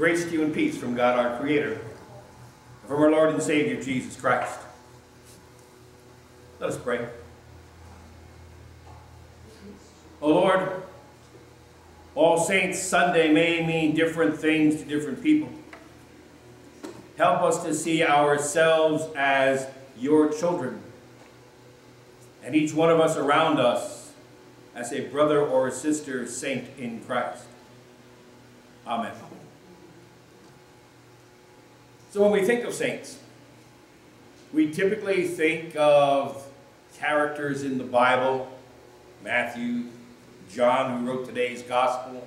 Grace to you and peace from God our Creator, and from our Lord and Savior Jesus Christ. Let us pray. O Lord, All Saints Sunday may mean different things to different people. Help us to see ourselves as your children, and each one of us around us as a brother or a sister saint in Christ. Amen. So when we think of saints, we typically think of characters in the Bible, Matthew, John, who wrote today's gospel,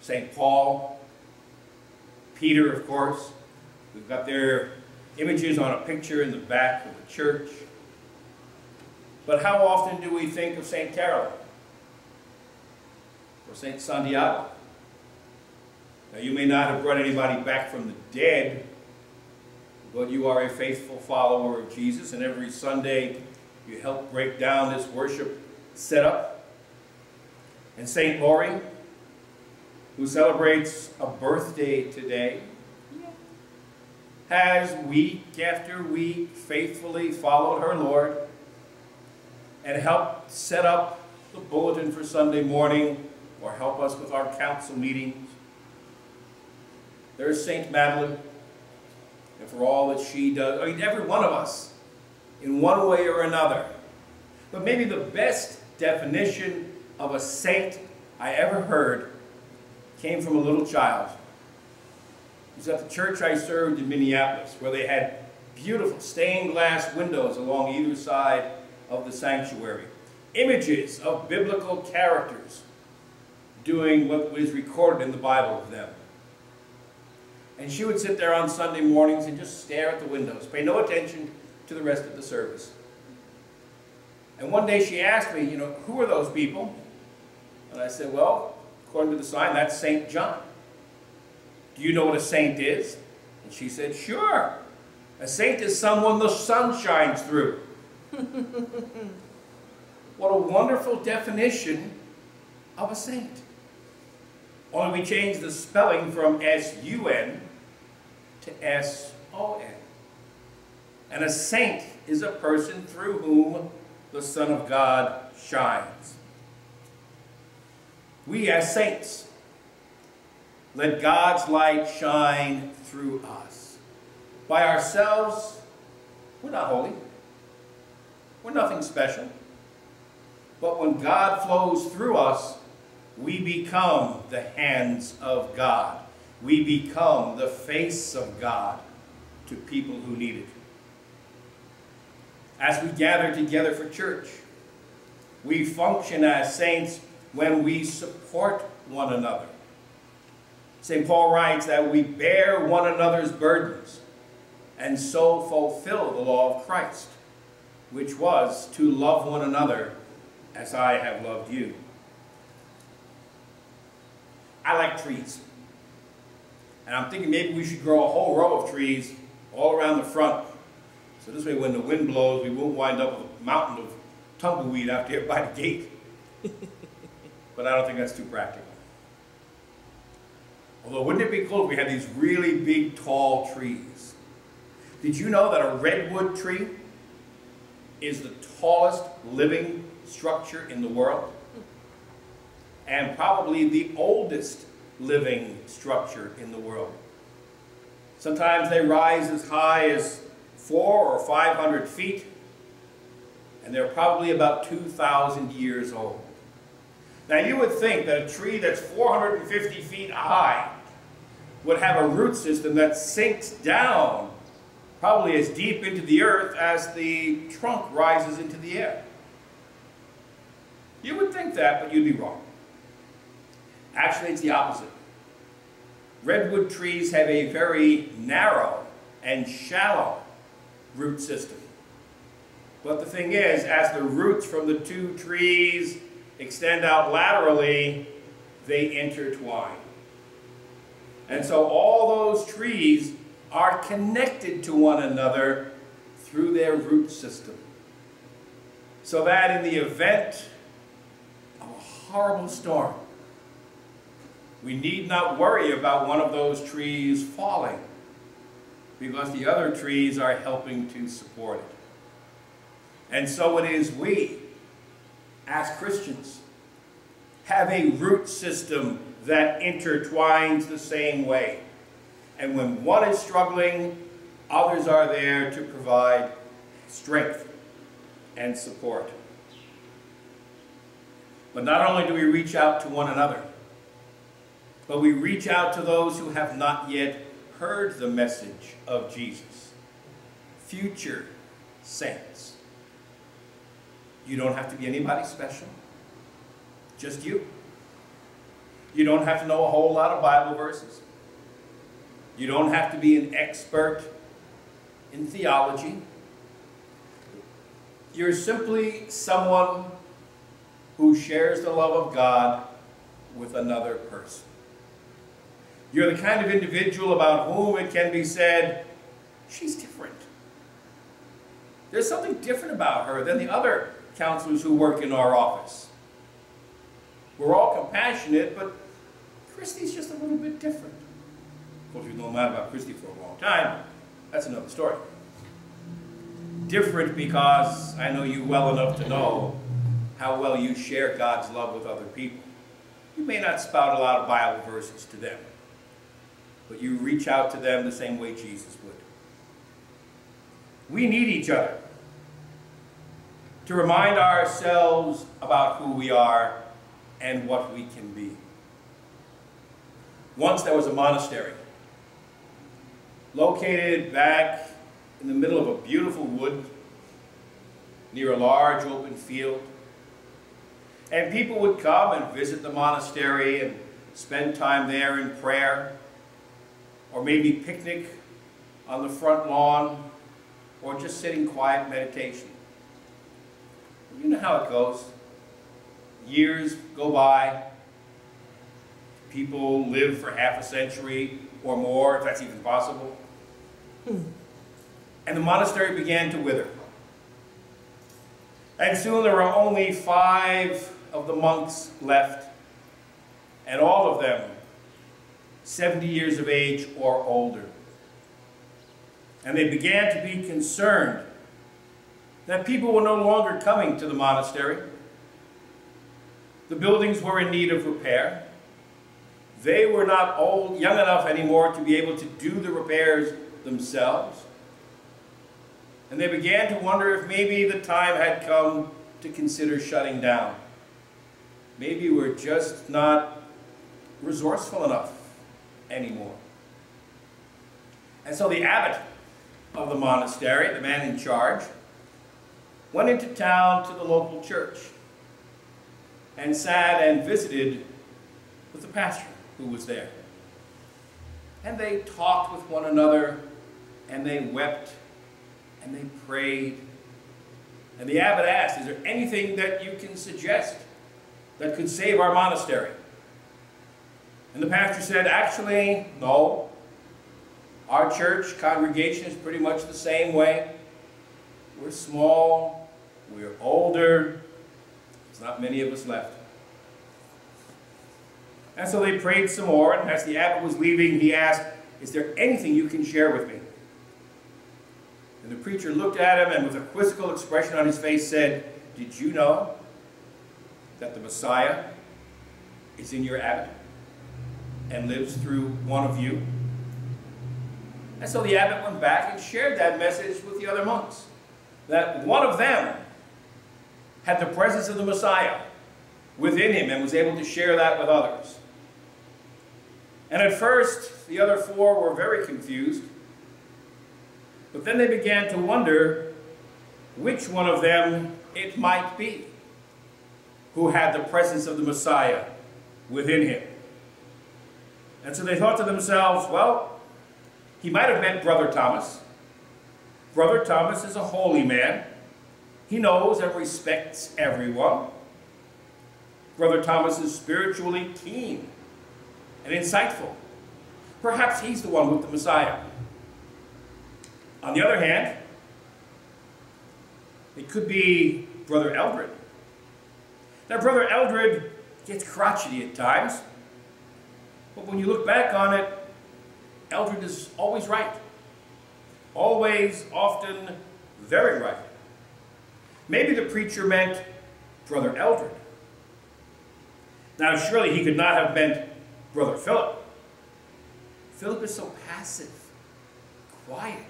St. Paul, Peter, of course. We've got their images on a picture in the back of the church. But how often do we think of St. Carol or St. Santiago? Now, you may not have brought anybody back from the dead, but you are a faithful follower of Jesus, and every Sunday you help break down this worship setup. And St. Laurie, who celebrates a birthday today, has week after week faithfully followed her Lord and helped set up the bulletin for Sunday morning or help us with our council meetings. There's St. Madeline, and for all that she does, I mean, every one of us, in one way or another. But maybe the best definition of a saint I ever heard came from a little child. It was at the church I served in Minneapolis, where they had beautiful stained glass windows along either side of the sanctuary. Images of biblical characters doing what was recorded in the Bible of them. And she would sit there on Sunday mornings and just stare at the windows, pay no attention to the rest of the service. And one day she asked me, you know, who are those people? And I said, well, according to the sign, that's St. John. Do you know what a saint is? And she said, sure. A saint is someone the sun shines through. what a wonderful definition of a saint. Only we changed the spelling from S-U-N to S-O-N. And a saint is a person through whom the Son of God shines. We as saints, let God's light shine through us. By ourselves, we're not holy. We're nothing special. But when God flows through us, we become the hands of God. We become the face of God to people who need it. As we gather together for church, we function as saints when we support one another. St. Paul writes that we bear one another's burdens and so fulfill the law of Christ which was to love one another as I have loved you. I like trees. And I'm thinking maybe we should grow a whole row of trees all around the front. So this way when the wind blows, we won't wind up with a mountain of tumbleweed out there by the gate. but I don't think that's too practical. Although wouldn't it be cool if we had these really big, tall trees? Did you know that a redwood tree is the tallest living structure in the world and probably the oldest living structure in the world. Sometimes they rise as high as four or 500 feet, and they're probably about 2,000 years old. Now you would think that a tree that's 450 feet high would have a root system that sinks down probably as deep into the earth as the trunk rises into the air. You would think that, but you'd be wrong. Actually, it's the opposite. Redwood trees have a very narrow and shallow root system. But the thing is, as the roots from the two trees extend out laterally, they intertwine. And so all those trees are connected to one another through their root system. So that in the event of a horrible storm, we need not worry about one of those trees falling because the other trees are helping to support it. And so it is we, as Christians, have a root system that intertwines the same way. And when one is struggling, others are there to provide strength and support. But not only do we reach out to one another, but we reach out to those who have not yet heard the message of Jesus, future saints. You don't have to be anybody special, just you. You don't have to know a whole lot of Bible verses. You don't have to be an expert in theology. You're simply someone who shares the love of God with another person. You're the kind of individual about whom it can be said, she's different. There's something different about her than the other counselors who work in our office. We're all compassionate, but Christy's just a little bit different. Of course, we've known that about Christy for a long time. That's another story. Different because I know you well enough to know how well you share God's love with other people. You may not spout a lot of Bible verses to them but you reach out to them the same way Jesus would. We need each other to remind ourselves about who we are and what we can be. Once there was a monastery located back in the middle of a beautiful wood near a large open field. And people would come and visit the monastery and spend time there in prayer or maybe picnic on the front lawn, or just sitting quiet meditation. You know how it goes. Years go by, people live for half a century or more, if that's even possible. Hmm. And the monastery began to wither. And soon there were only five of the monks left, and all of them 70 years of age or older. And they began to be concerned that people were no longer coming to the monastery. The buildings were in need of repair. They were not old, young enough anymore to be able to do the repairs themselves. And they began to wonder if maybe the time had come to consider shutting down. Maybe we're just not resourceful enough anymore. And so the abbot of the monastery, the man in charge, went into town to the local church and sat and visited with the pastor who was there. And they talked with one another, and they wept, and they prayed. And the abbot asked, Is there anything that you can suggest that could save our monastery? And the pastor said, actually, no. Our church congregation is pretty much the same way. We're small, we're older, there's not many of us left. And so they prayed some more, and as the abbot was leaving, he asked, Is there anything you can share with me? And the preacher looked at him and with a quizzical expression on his face said, Did you know that the Messiah is in your abbot? And lives through one of you. And so the abbot went back and shared that message with the other monks. That one of them had the presence of the Messiah within him and was able to share that with others. And at first, the other four were very confused. But then they began to wonder which one of them it might be who had the presence of the Messiah within him. And so they thought to themselves, well, he might have meant Brother Thomas. Brother Thomas is a holy man. He knows and respects everyone. Brother Thomas is spiritually keen and insightful. Perhaps he's the one with the Messiah. On the other hand, it could be Brother Eldred. Now, Brother Eldred gets crotchety at times. But when you look back on it, Eldred is always right. Always, often, very right. Maybe the preacher meant Brother Eldred. Now, surely he could not have meant Brother Philip. Philip is so passive, quiet,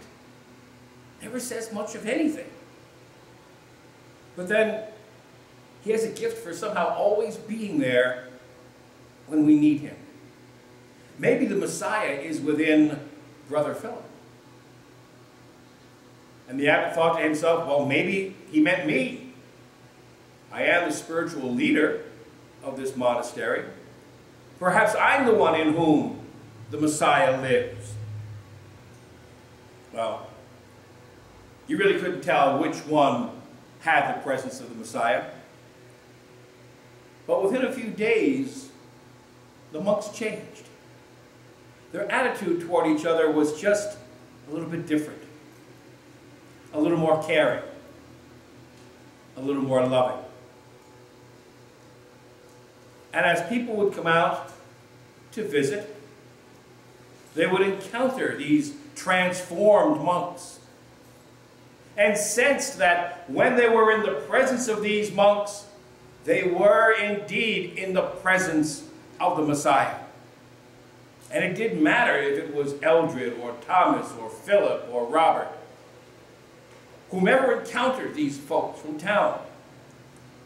never says much of anything. But then he has a gift for somehow always being there when we need him. Maybe the Messiah is within Brother Philip. And the abbot thought to himself, well, maybe he meant me. I am the spiritual leader of this monastery. Perhaps I'm the one in whom the Messiah lives. Well, you really couldn't tell which one had the presence of the Messiah. But within a few days, the monks changed. Their attitude toward each other was just a little bit different, a little more caring, a little more loving. And as people would come out to visit, they would encounter these transformed monks and sensed that when they were in the presence of these monks, they were indeed in the presence of the Messiah. And it didn't matter if it was Eldred or Thomas or Philip or Robert. Whomever encountered these folks from town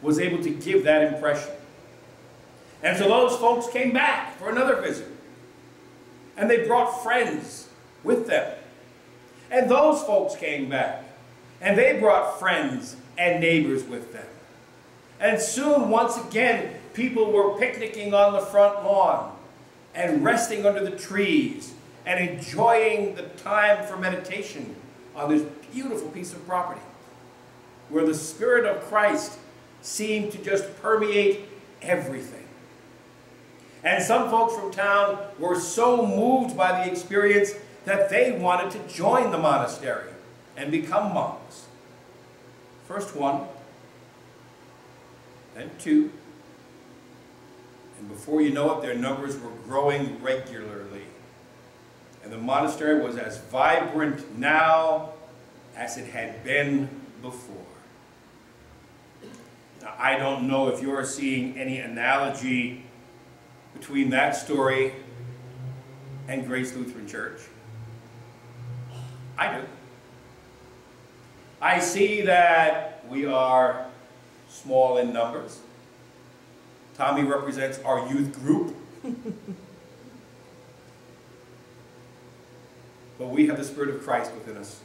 was able to give that impression. And so those folks came back for another visit. And they brought friends with them. And those folks came back. And they brought friends and neighbors with them. And soon, once again, people were picnicking on the front lawn and resting under the trees and enjoying the time for meditation on this beautiful piece of property where the Spirit of Christ seemed to just permeate everything. And some folks from town were so moved by the experience that they wanted to join the monastery and become monks. First one, then two, and before you know it, their numbers were growing regularly. And the monastery was as vibrant now as it had been before. Now, I don't know if you're seeing any analogy between that story and Grace Lutheran Church. I do. I see that we are small in numbers. Tommy represents our youth group. but we have the Spirit of Christ within us.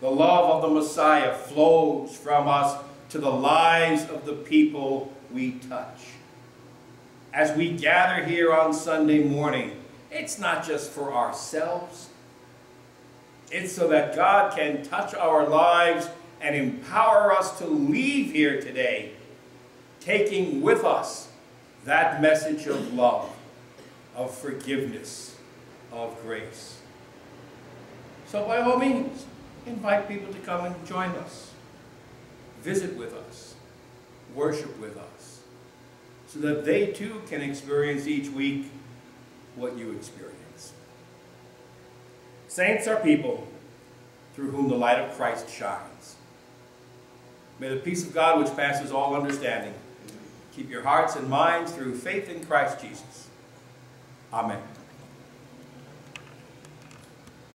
The love of the Messiah flows from us to the lives of the people we touch. As we gather here on Sunday morning, it's not just for ourselves. It's so that God can touch our lives and empower us to leave here today taking with us that message of love, of forgiveness, of grace. So by all means, invite people to come and join us, visit with us, worship with us, so that they too can experience each week what you experience. Saints are people through whom the light of Christ shines. May the peace of God, which passes all understanding, keep your hearts and minds through faith in Christ Jesus. Amen.